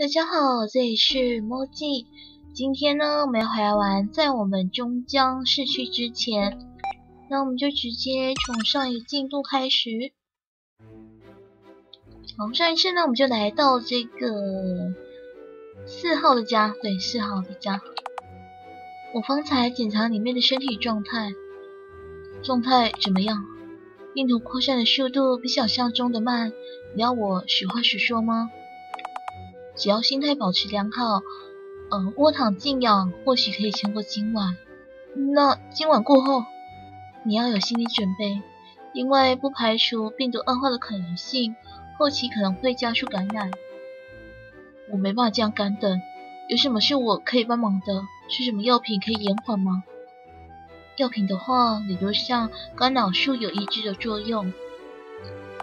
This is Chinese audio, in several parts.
大家好，这里是墨迹。今天呢，我们要回来玩，在我们终将逝去之前，那我们就直接从上一进度开始。好，上一次呢，我们就来到这个四号的家，对，四号的家。我方才检查里面的身体状态，状态怎么样？病毒扩散的速度比想象中的慢，你要我实话实说吗？只要心态保持良好，嗯，卧躺静养，或许可以撑过今晚。那今晚过后，你要有心理准备，因为不排除病毒恶化的可能性，后期可能会加速感染。我没办法这样干等，有什么是我可以帮忙的？是什么药品可以延缓吗？药品的话，理论上干扰素有抑制的作用。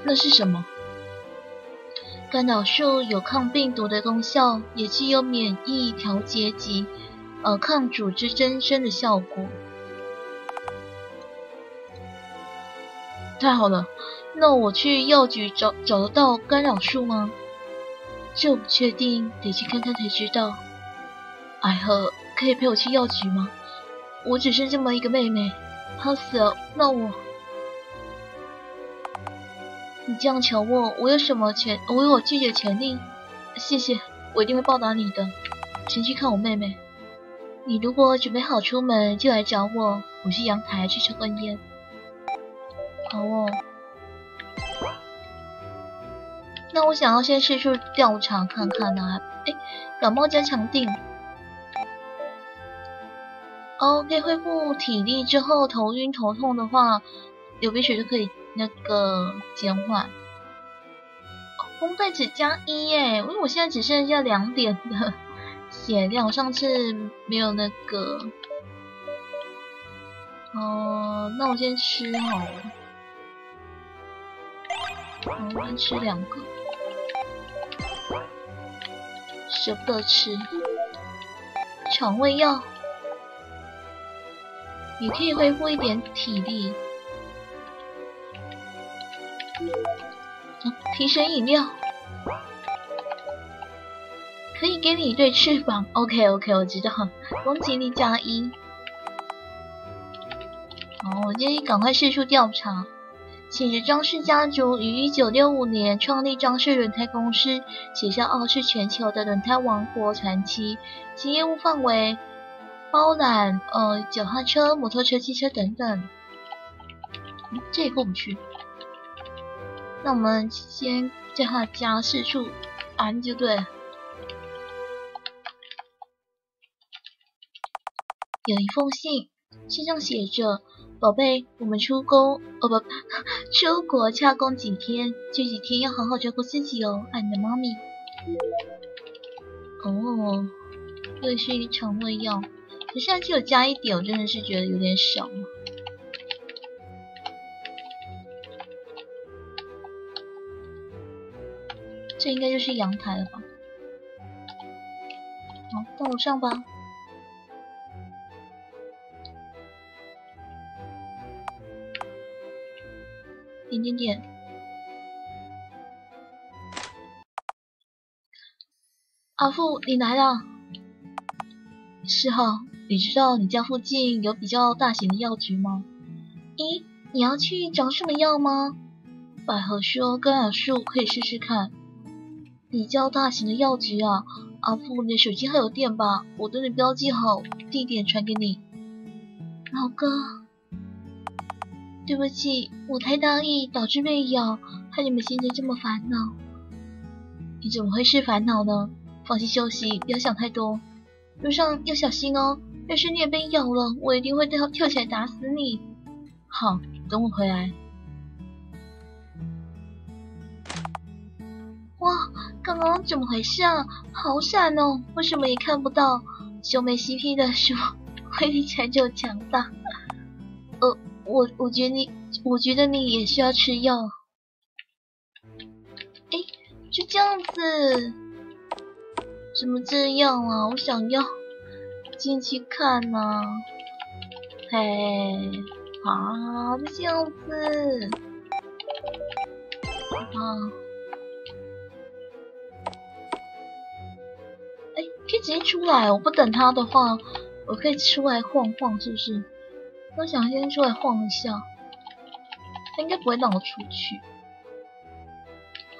那是什么？干扰素有抗病毒的功效，也具有免疫调节及呃抗组织增生的效果。太好了，那我去药局找找得到干扰素吗？这不确定，得去看看才知道。艾赫，可以陪我去药局吗？我只剩这么一个妹妹，她死了，那我……你这样求我，我有什么权？我有我拒绝权利。谢谢，我一定会报答你的。先去看我妹妹。你如果准备好出门，就来找我。我去阳台去抽根烟。好哦。那我想要先四处调查看看啊。哎，感冒加强定。哦，可以恢复体力之后，头晕头痛的话，流鼻血就可以。那个减缓，烘焙只加一耶，因为我现在只剩下两点的血量，我上次没有那个。哦，那我先吃好了，我先吃两个，舍不得吃。肠胃药也可以恢复一点体力。提神饮料可以给你一对翅膀。OK OK，我知道，攻击力加一。哦，我建议赶快四处调查。写着张氏家族于一九六五年创立张氏轮胎公司，写下傲视全球的轮胎王国传奇。其业务范围包揽呃脚踏车、摩托车、汽车等等。这也过不去。那我们先叫他家四处安就对了。有一封信，信上写着：“宝贝，我们出宫哦不，出国洽公几天，这几天要好好照顾自己哦，爱你的妈咪。”哦，又是一个肠胃药，可是只有加一点，我真的是觉得有点少。这应该就是阳台了吧？好，到楼上吧。点点点。阿富，你来了。四号，你知道你家附近有比较大型的药局吗？咦，你要去找什么药吗？百合说干扰素可以试试看。比较大型的药局啊，阿富，你的手机还有电吧？我等你标记好地点传给你。老哥，对不起，我太大意导致被咬，害你们现在这么烦恼。你怎么会是烦恼呢？放心休息，不要想太多。路上要小心哦，要是你也被咬了，我一定会跳跳起来打死你。好，等我回来。哇！刚刚怎么回事啊？好闪哦！为什么也看不到？兄妹 CP 的书威力才就强大。呃，我我觉得你，我觉得你也需要吃药。哎，就这样子？怎么这样啊？我想要进去看呢。嘿，啊，就这样子。啊。可以直接出来，我不等他的话，我可以出来晃晃，是不是？我想先出来晃一下，他应该不会让我出去。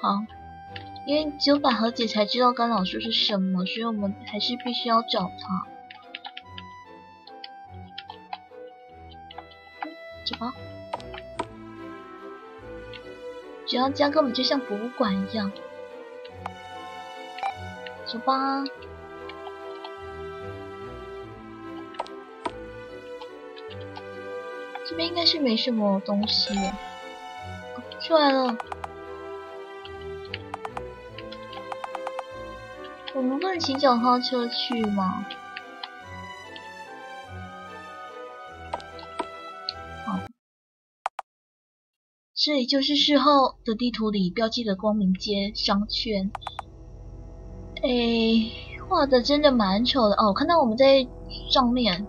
好，因为只有百合姐才知道干扰树是什么，所以我们还是必须要找他。走吧，只要家根本就像博物馆一样。走吧。这边应该是没什么东西了，出来了。我们不能骑脚踏车去吗？好，这里就是事后的地图里标记的光明街商圈。哎，画的真的蛮丑的哦！看到我们在上面。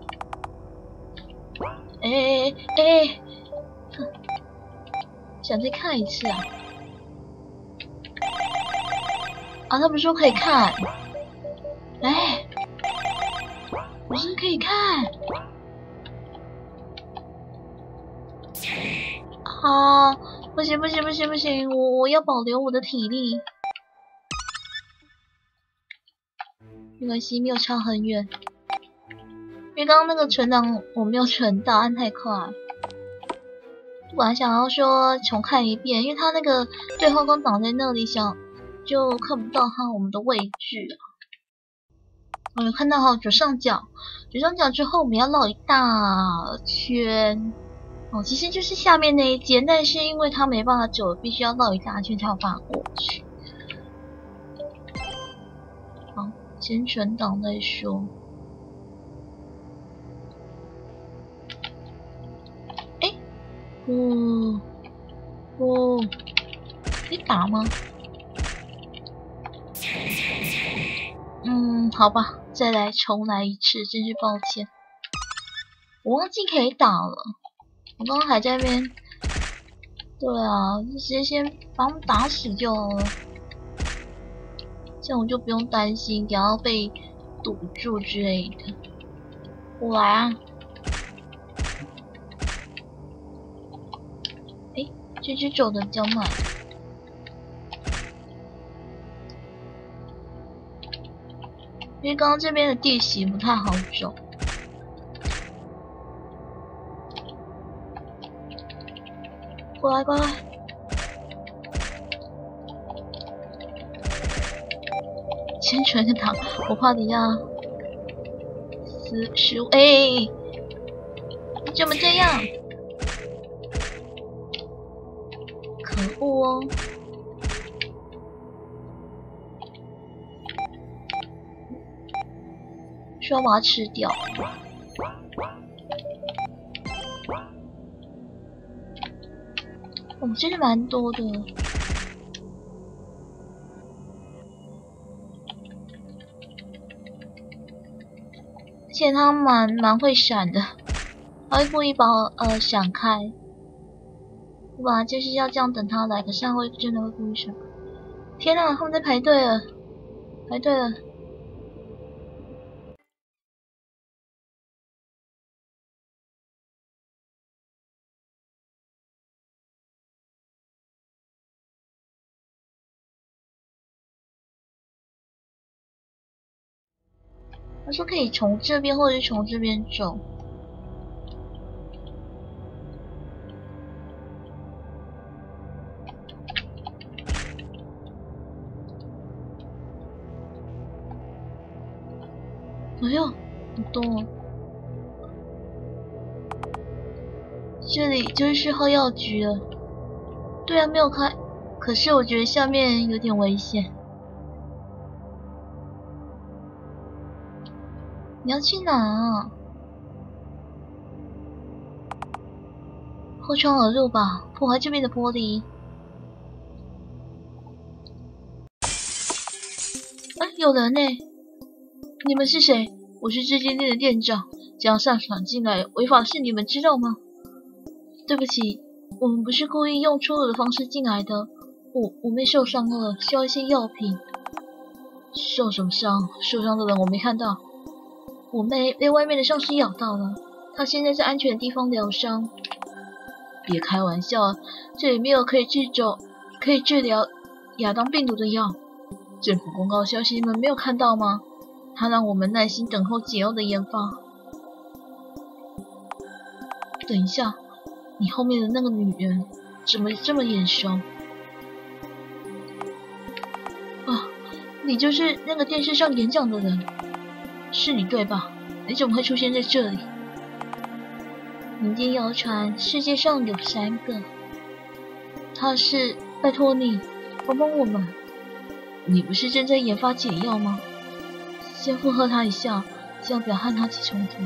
哎哎哎！想再看一次啊！啊，他不是说可以看？哎，不是可以看？啊，不行不行不行不行！我我要保留我的体力。没关系，没有差很远。因为刚刚那个存档我没有存到，按太快。我还想要说重看一遍，因为他那个对话框挡在那里，想就看不到他我们的位置。我有看到哈，左上角，左上角之后我们要绕一大圈。哦，其实就是下面那一间，但是因为他没办法走，必须要绕一大圈才有办法过去。好，先存档再说。哦，哦，可以打吗？嗯，好吧，再来重来一次，真是抱歉，我忘记可以打了。我刚刚还在那边，对啊，就直接先把他们打死就好了，这样我就不用担心然后被堵住之类的。我来啊！这只走的比较慢，因为刚刚这边的地形不太好走。过来，过来，先存个糖，我怕你要死食物。哎，你怎么这样？哦！说把它吃掉。哦，真的蛮多的。而且他蛮蛮会闪的，它会故意把我呃闪开。哇，就是要这样等他来，可是他会真的会故意闪。天呐，他们在排队了，排队了。他说可以从这边，或者是从这边走。哎呦，好多！这里就是号药局了。对啊，没有开，可是我觉得下面有点危险。你要去哪啊？破窗而入吧，破坏这边的玻璃。哎，有人呢！你们是谁？我是这间店的店长，这样擅闯进来违法事，你们知道吗？对不起，我们不是故意用粗鲁的方式进来的。我我妹受伤了，需要一些药品。受什么伤？受伤的人我没看到。我妹被外面的丧尸咬到了，她现在在安全的地方疗伤。别开玩笑，这里没有可以治走、可以治疗亚当病毒的药。政府公告消息你们没有看到吗？他让我们耐心等候解药的研发。等一下，你后面的那个女人怎么这么眼熟？啊，你就是那个电视上演讲的人。是你对吧？你怎么会出现在这里？民间谣传世界上有三个，他是拜托你帮帮我们。你不是正在研发解药吗？先附和他一下，这样不要和他起冲突。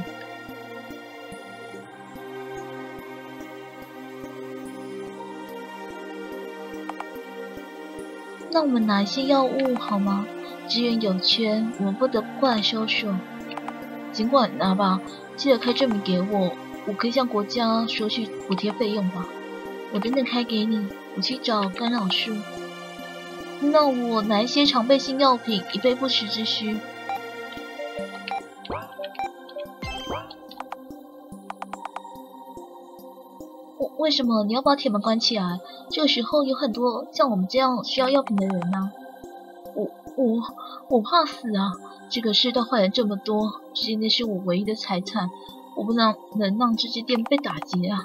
那我们拿一些药物好吗？资源有缺，我们不得不过来收手。尽管拿吧，记得开证明给我，我可以向国家索取补贴费用吧。我等等开给你，我去找干扰树。那我拿一些常备性药品，以备不时之需。为什么你要把铁门关起来？这个时候有很多像我们这样需要药品的人呢。我我我怕死啊！这个世道坏人这么多，这些那是我唯一的财产，我不能能让这间店被打劫啊！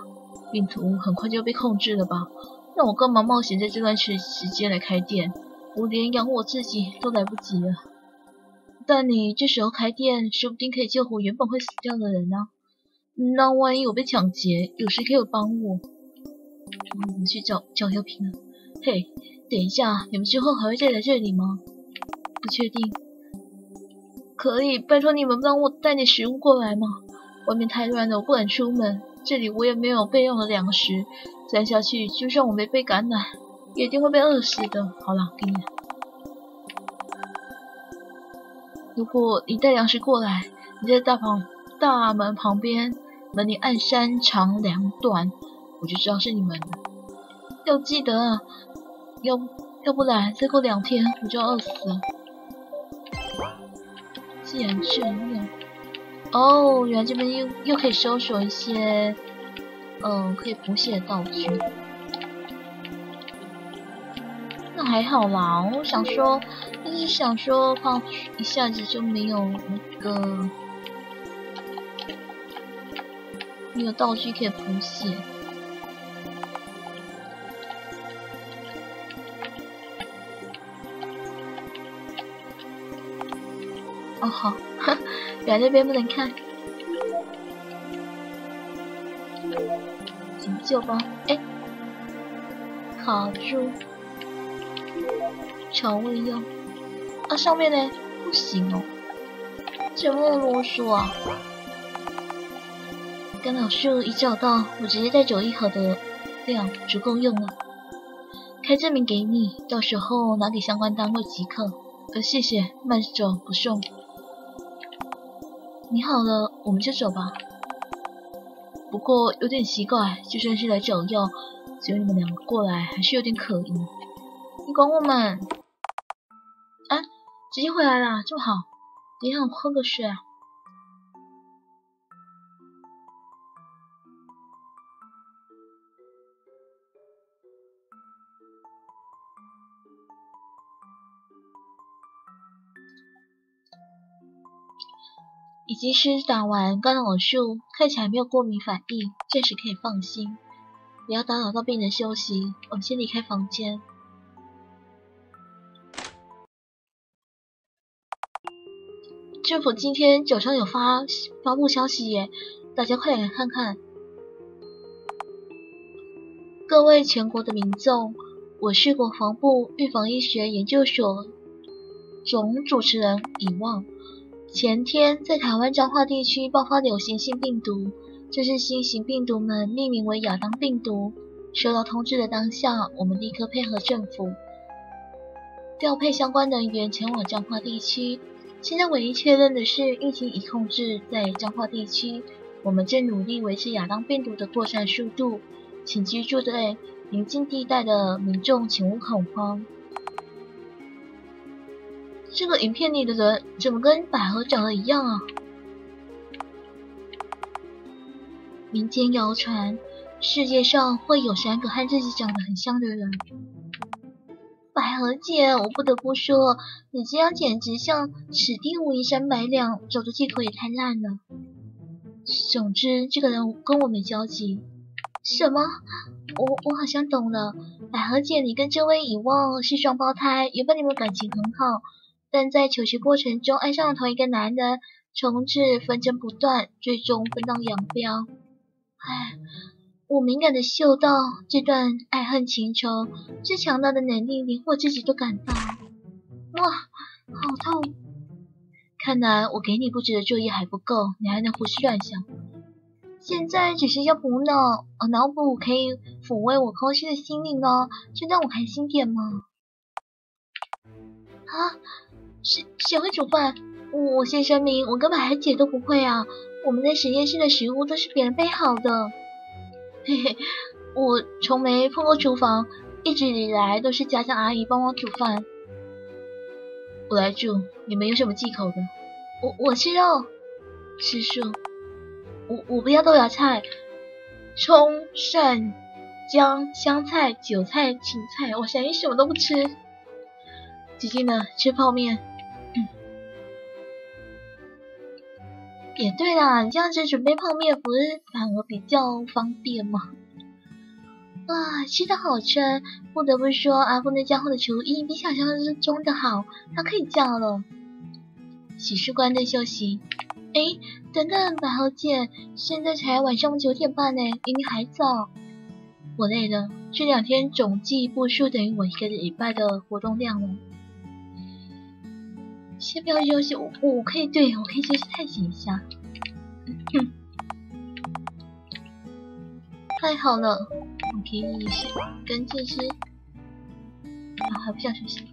病毒很快就要被控制了吧？那我干嘛冒险在这段时时间来开店？我连养我自己都来不及了。但你这时候开店，说不定可以救活原本会死掉的人呢。那万一我被抢劫，有谁可以帮我？我去找找药品啊。嘿。等一下，你们之后还会再来这里吗？不确定。可以，拜托你们帮我带点食物过来吗？外面太乱了，我不敢出门。这里我也没有备用的粮食，再下去就算我没被感染，也一定会被饿死的。好了，给你。如果你带粮食过来，你在大旁大门旁边，门里按三长两短，我就知道是你们。要记得啊。要要不然再过两天我就要饿死了。既然这样，哦，原来这边又又可以搜索一些，嗯，可以补血的道具。那还好啦，我想说，但是想说，怕一下子就没有那个，没有道具可以补血。哦好，原来这边不能看，急救包，哎，卡住，调味药，啊上面呢不行哦，怎么啰嗦啊？干扰树已找到，我直接带走一盒的量，足够用了。开证明给你，到时候拿给相关单位即可。呃，谢谢，慢走不送。你好了，我们就走吧。不过有点奇怪，就算是来找药，只有你们两个过来，还是有点可疑。你管我们？啊，直接回来了，这么好。你想喝个水啊？已经施打完干扰术，看起来没有过敏反应，暂时可以放心。不要打扰到病人休息，我们先离开房间。政府今天早上有发发布消息耶，大家快来看看。各位全国的民众，我是国防部预防医学研究所总主持人尹望。前天在台湾彰化地区爆发流行性病毒，这是新型病毒们命名为亚当病毒。收到通知的当下，我们立刻配合政府调配相关人员前往彰化地区。现在唯一确认的是疫情已控制在彰化地区，我们正努力维持亚当病毒的扩散速度。请居住在邻近地带的民众请勿恐慌。这个影片里的人怎么跟百合长得一样啊？民间谣传，世界上会有三个和自己长得很像的人。百合姐，我不得不说，你这样简直像此地无银三百两，找的借口也太烂了。总之，这个人跟我没交集。什么？我我好像懂了。百合姐，你跟这位遗忘是双胞胎，原本你们感情很好，但在求学过程中爱上了同一个男人，从此纷争不断，最终分道扬镳。唉，我敏感的嗅到这段爱恨情仇，最强大的能力连我自己都感到。哇，好痛！看来我给你布置的作业还不够，你还能胡思乱想。现在只是要补脑，脑补可以抚慰我空虚的心灵哦，就让我开心点嘛。啊，谁谁会煮饭？我先声明，我跟百合姐都不会啊。我们在实验室的食物都是别人备好的。嘿嘿，我从没碰过厨房，一直以来都是家乡阿姨帮我煮饭。我来煮，你们有什么忌口的？我我吃肉，吃素。我我不要豆芽菜、葱、蒜、姜、香菜、韭菜、芹菜，我想你什么都不吃。姐姐呢？吃泡面。也对啦，你这样子准备泡面，不是反而比较方便吗？啊，吃的好撑，不得不说，阿峰那家伙的厨艺比想象中的好，他可以叫了。洗漱官在休息。哎，等等，百合姐，现在才晚上九点半呢，比你还早。我累了，这两天总计步数等于我一个礼拜的活动量了。先不要休息，我我可以对我可以休息探险一下。太好了，我可以跟这只啊还不想休息。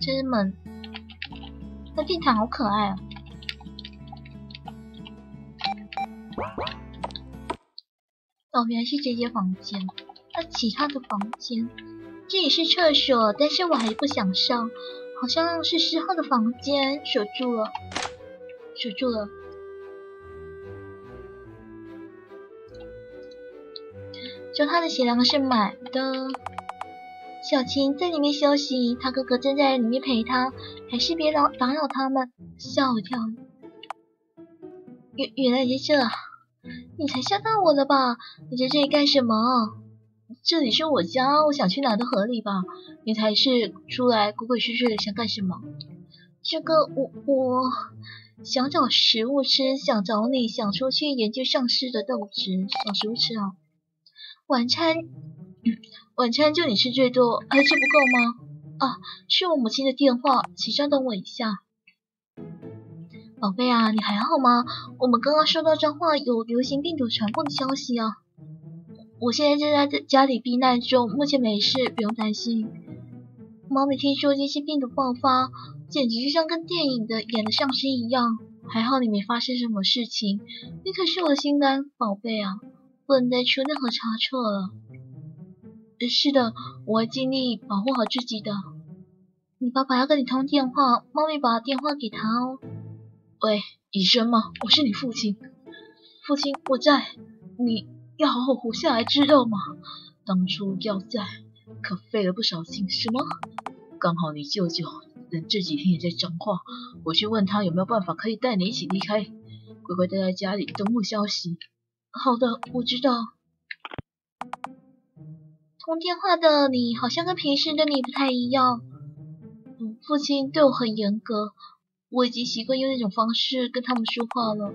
真门，那地毯好可爱啊！哦，原来是这间房间。那其他的房间，这里是厕所，但是我还不想上。好像是十号的房间，锁住了，锁住了。说他的血量是满的。小琴在里面休息，他哥哥正在里面陪他，还是别扰打扰他们。吓我一跳，原原来在这，你才吓到我了吧？你在这里干什么？这里是我家，我想去哪都合理吧？你才是出来鬼鬼祟祟的，想干什么？这个我我想找食物吃，想找你，想出去研究上市的豆子，找食物吃啊。晚餐。晚餐就你吃最多，还吃不够吗？啊，是我母亲的电话，请稍等我一下。宝贝啊，你还好吗？我们刚刚收到张话有流行病毒传播的消息啊。我现在正在家里避难中，目前没事，不用担心。猫咪听说这些病毒爆发，简直就像跟电影的演的上身一样。还好你没发生什么事情，你可是我的心肝宝贝啊，不能再出任何差错了。是的，我会尽力保护好自己的。你爸爸要跟你通电话，猫咪把电话给他哦。喂，医生吗？我是你父亲。父亲，我在。你要好好活下来，知道吗？当初要在，可费了不少劲。什么？刚好你舅舅等这几天也在讲话，我去问他有没有办法可以带你一起离开，乖乖待在家里等我消息。好的，我知道。通电话的你好像跟平时的你不太一样。父亲对我很严格，我已经习惯用那种方式跟他们说话了。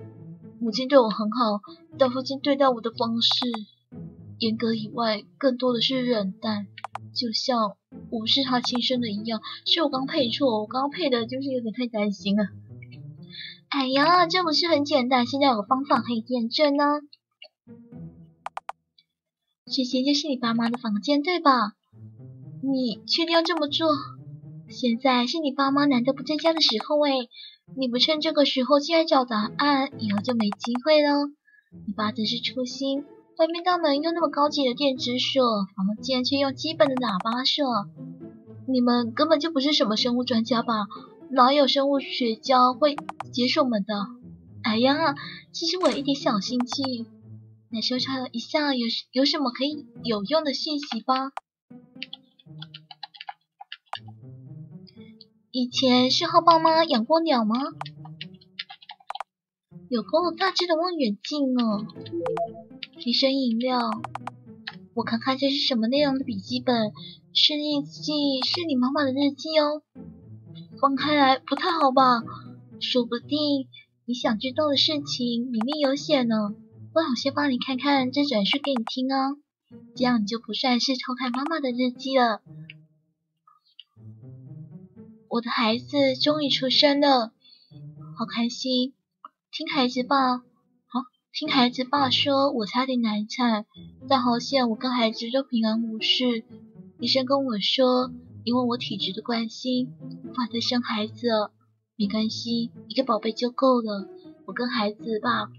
母亲对我很好，但父亲对待我的方式，严格以外，更多的是冷淡，就像我是他亲生的一样。是我刚配错，我刚配的就是有点太担心了。哎呀，这不是很简单，现在有个方法可以验证呢。这些就是你爸妈的房间，对吧？你确定要这么做？现在是你爸妈难得不在家的时候哎，你不趁这个时候进来找答案，以后就没机会了。你爸真是粗心，外面大门用那么高级的电子锁，房间却用基本的喇叭锁。你们根本就不是什么生物专家吧？哪有生物学家会解锁门的？哎呀，其实我一点小心机。来搜查一下，有有什么可以有用的信息吧？以前是号爸妈养过鸟吗？有够大只的望远镜哦！提神饮料，我看看这是什么内容的笔记本？是日记，是你妈妈的日记哦。翻开来不太好吧？说不定你想知道的事情里面有写呢。我好先帮你看看再转述给你听哦，这样你就不算是偷看妈妈的日记了。我的孩子终于出生了，好开心！听孩子爸，好听孩子爸说，我差点难产，但好险我跟孩子都平安无事。医生跟我说，因为我体质的关系，无法再生孩子了。没关系，一个宝贝就够了。我跟孩子爸，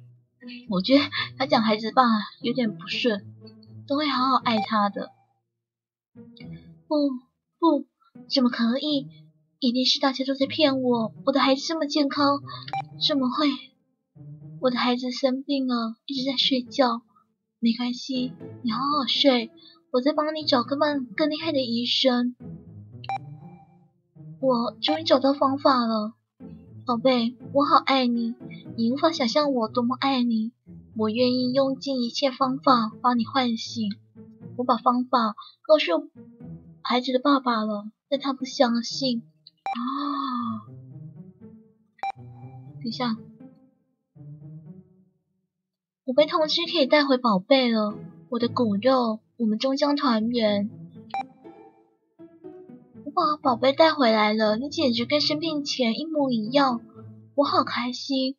我觉得他讲孩子爸有点不顺，都会好好爱他的。不不，怎么可以？一定是大家都在骗我。我的孩子这么健康，怎么会？我的孩子生病了，一直在睡觉。没关系，你好好睡。我在帮你找个更更厉害的医生。我终于找到方法了，宝贝，我好爱你，你无法想象我多么爱你。我愿意用尽一切方法把你唤醒。我把方法告诉孩子的爸爸了，但他不相信。啊！等一下，我被通知可以带回宝贝了，我的骨肉。我们终将团圆。我把宝贝带回来了，你简直跟生病前一模一样，我好开心。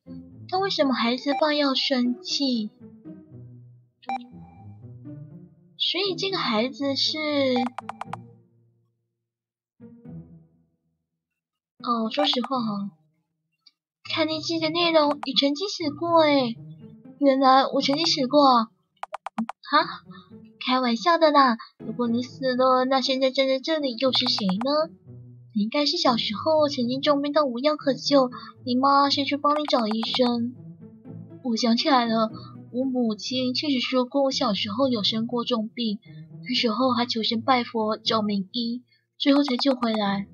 但为什么孩子爸要生气？所以这个孩子是……哦，说实话哈，看你记的内容，你曾经死过诶原来我曾经死过！哈？开玩笑的啦！如果你死了，那现在站在这里又是谁呢？你应该是小时候曾经重病到无药可救，你妈先去帮你找医生。我想起来了，我母亲确实说过我小时候有生过重病，那时候还求神拜佛找名医，最后才救回来。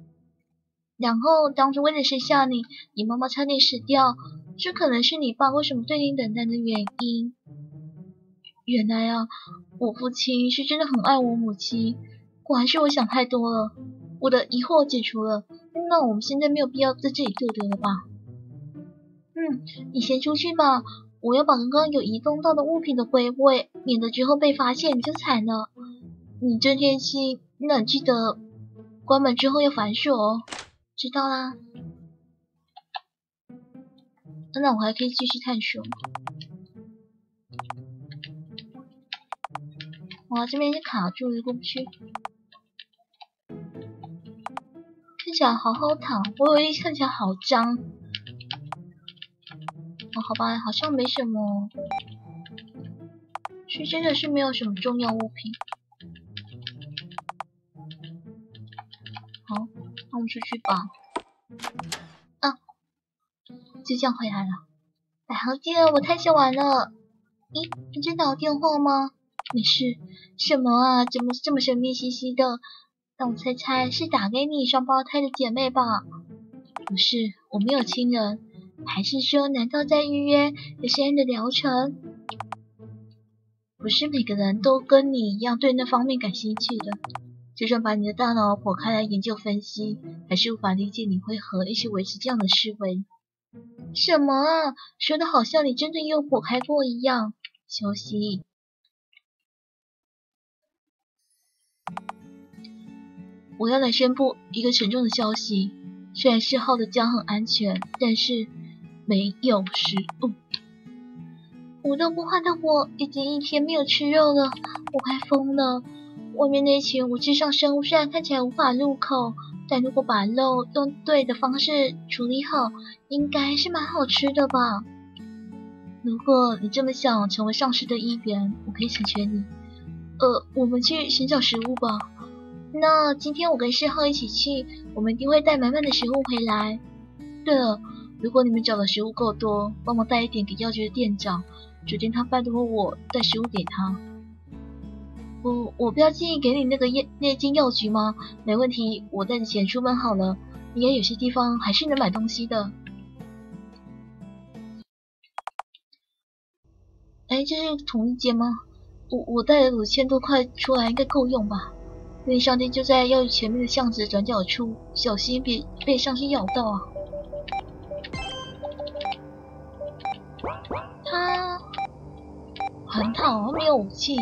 然后当初为了生下你，你妈妈差点死掉，这可能是你爸为什么对你冷淡的原因。原来啊。我父亲是真的很爱我母亲，果然是我想太多了。我的疑惑解除了，那我们现在没有必要在这里逗留了吧？嗯，你先出去吧，我要把刚刚有移动到的物品都归位，免得之后被发现你就惨了。你这天气，那记得关门之后要反锁哦。知道啦。那我还可以继续探索。哇，这边是卡住了，过不去。看起来好好躺，我以为看起来好脏。哦，好吧，好像没什么，是真的是没有什么重要物品。好，那我们出去吧。就这样回来了。百豪姐，我太想玩了。咦，你在打电话吗？没事，什么啊？怎么这么神秘兮兮的？让我猜猜，是打给你双胞胎的姐妹吧？不是，我没有亲人。还是说，难道在预约有些人的疗程？不是每个人都跟你一样对那方面感兴趣的。就算把你的大脑剖开来研究分析，还是无法理解你会和一起维持这样的思维。什么啊？说的好像你真的又躲开过一样。休息。我要来宣布一个沉重的消息。虽然四号的家很安全，但是没有食物。我都不怕的我已经一天没有吃肉了，我快疯了。外面那群无智上生物虽然看起来无法入口，但如果把肉用对的方式处理好，应该是蛮好吃的吧？如果你这么想成为上师的一员，我可以成全你。呃，我们去寻找食物吧。那今天我跟世浩一起去，我们一定会带满满的食物回来。对了，如果你们找的食物够多，帮忙带一点给药局的店长，昨天他拜托我带食物给他。我我不要建议给你那个夜那间药局吗？没问题，我带着钱出门好了。应该有些地方还是能买东西的。哎，这是同一间吗？我我带了五千多块出来，应该够用吧？便利商店就在药局前面的巷子转角处，小心别被上司咬到啊！他很好，没有武器，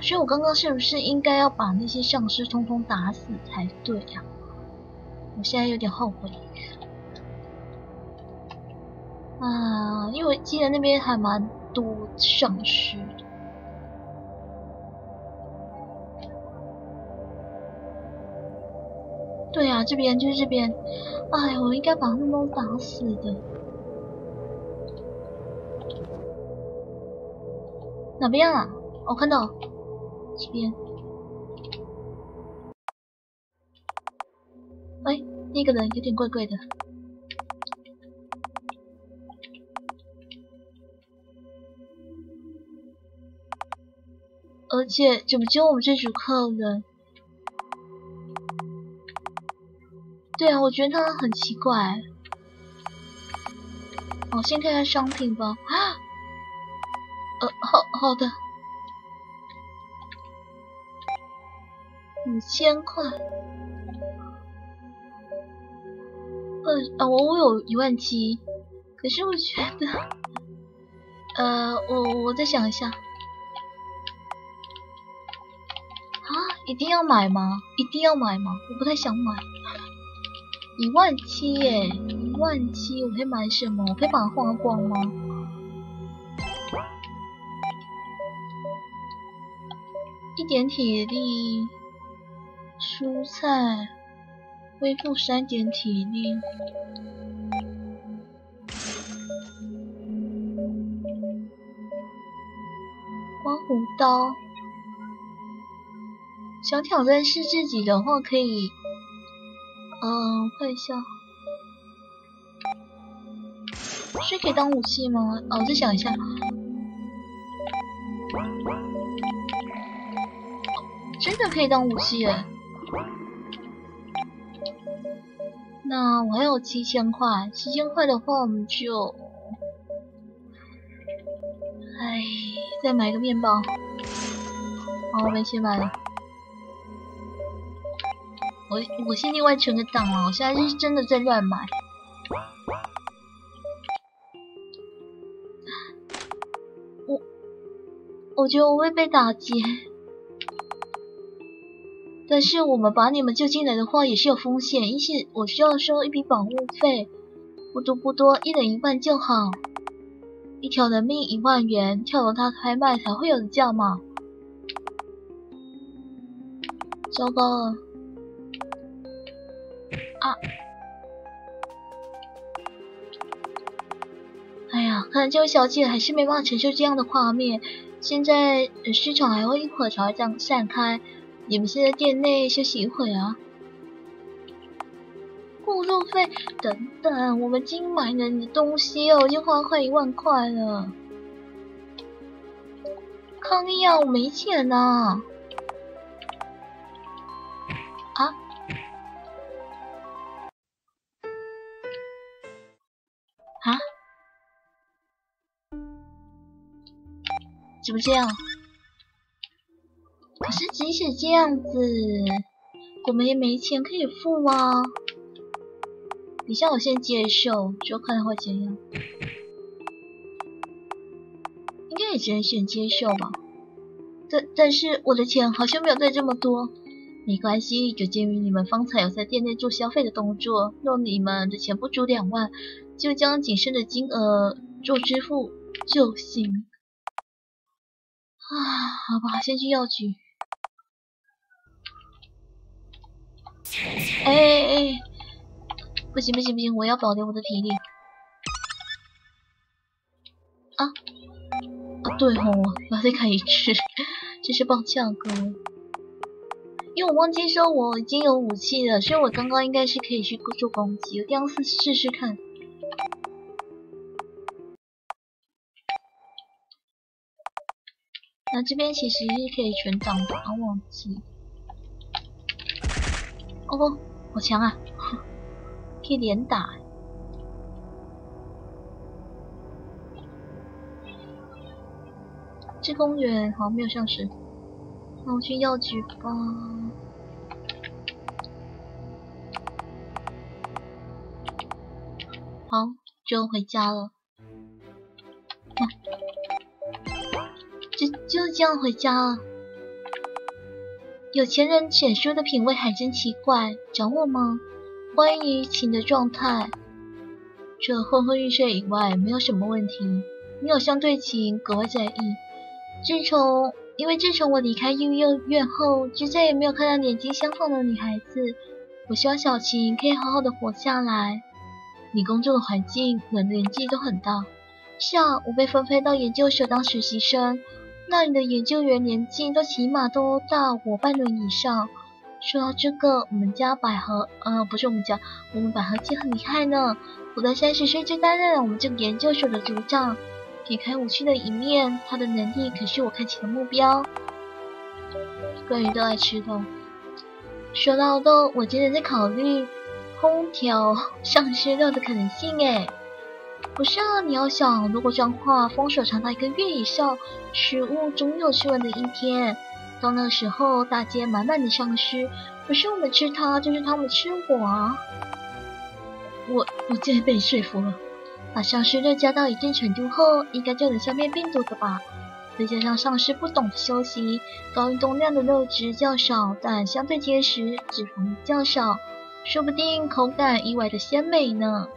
所以我刚刚是不是应该要把那些丧尸通通打死才对呀？我现在有点后悔啊，因为记得那边还蛮多丧尸。对啊，这边就是这边。哎，我应该把他们都打死的。哪边啊？我看到这边。哎，那个人有点怪怪的。而且怎么只有我们这组客人？对啊，我觉得他很奇怪。我先看看商品吧。啊，呃，好好的，五千块。呃啊，我我有一万七，可是我觉得，呃，我我再想一下。啊，一定要买吗？一定要买吗？我不太想买。一万七耶，一万七，我可以买什么？我可以把它花光吗？一点体力，蔬菜，恢复三点体力，刮胡刀。想挑战是自己的话，可以。嗯，看一下，是可以当武器吗？哦，我再想一下，真的可以当武器耶！那我还有七千块，七千块的话，我们就，哎，再买个面包。好，没钱买了。我我先另外存个档啊！我现在是真的在乱买。我我觉得我会被打劫，但是我们把你们救进来的话也是有风险，因此我需要收一笔保护费，不多不多，一人一半就好。一条人命一万元，跳楼他开卖才会有的价嘛。糟糕了！啊！哎呀，看来这位小姐还是没办法承受这样的画面。现在市场还会一会儿才会这样散开，你们先在店内休息一会啊。过路费等等，我们今买了你的东西哦，已经花快一万块了。抗议啊！我没钱呐。啊？啊？怎么这样？可是即使这样子，我们也没钱可以付啊。你向我先接受，就看他会怎样。应该也只能选接受吧。但但是我的钱好像没有带这么多。没关系，就鉴于你们方才有在店内做消费的动作，若你们的钱不足两万。就将仅剩的金额做支付就行。啊，好吧，先去药局。哎哎哎，不行不行不行，我要保留我的体力。啊啊。对哦，要再开一次，真是抱歉啊，各位。因为我忘记说我已经有武器了，所以我刚刚应该是可以去做攻击，我这样试试试看。那这边其实是可以全挡的，忘记。哦，好强啊！可以连打。这公园好像没有上市，那我去药局吧。好，就回家了。就就这样回家了。有钱人选书的品味还真奇怪，找我吗？关于情的状态，除了昏昏欲睡以外，没有什么问题。你有相对情，格外在意。自从因为自从我离开幼幼院后，就再也没有看到年纪相仿的女孩子。我希望小晴可以好好的活下来。你工作的环境，我的年纪都很大。是啊，我被分配到研究所当实习生。那里的研究员年纪都起码都大我半轮以上。说到这个，我们家百合，呃，不是我们家，我们百合姐很厉害呢。我在三十岁就担任了我们这个研究所的组长。撇开武器的一面，她的能力可是我看齐的目标。关于都爱吃肉，说到都，我真的在考虑空调丧尸肉的可能性诶。不是啊，你要想，如果这样话，封锁长达一个月以上，食物总有吃完的一天。到那时候，大街满满的丧尸，不是我们吃它，就是他们吃我啊！我我竟然被说服了，把丧尸热加到一定程度后，应该就能消灭病毒的吧？再加上丧尸不懂得休息，高运动量的肉质较少，但相对结实，脂肪较少，说不定口感意外的鲜美呢。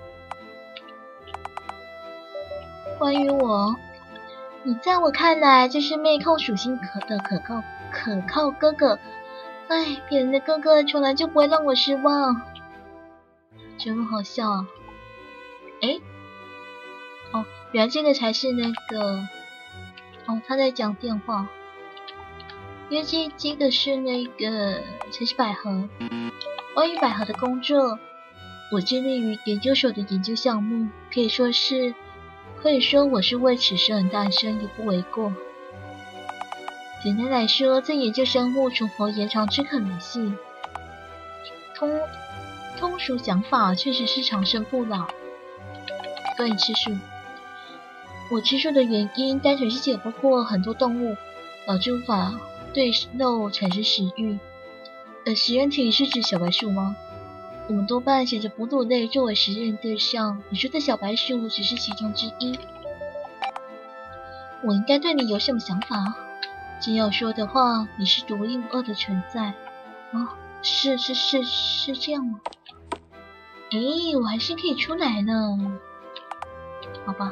关于我，你在我看来就是妹控属性可的可靠可靠哥哥。哎，别人的哥哥从来就不会让我失望，真好笑。哎，哦，原来这个才是那个，哦，他在讲电话。因为这这个是那个才是百合。关于百合的工作，我致力于研究所的研究项目，可以说是。可以说我是为此事而诞生，也不为过。简单来说，在研究生物存活延长之可能性。通通俗讲法，确实是长生不老。关于吃素，我吃素的原因单纯是解不过很多动物，导致无法对肉产生食欲。呃，实验体是指小白鼠吗？我们多半选择哺乳类作为实验对象，你说的小白鼠只是其中之一。我应该对你有什么想法？真要说的话，你是独一无二的存在。哦，是是是是这样吗？诶，我还是可以出来呢。好吧。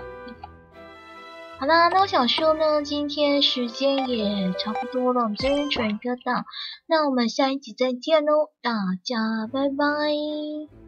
好啦，那我想说呢，今天时间也差不多了，我们这边转一个档，那我们下一集再见喽，大家拜拜。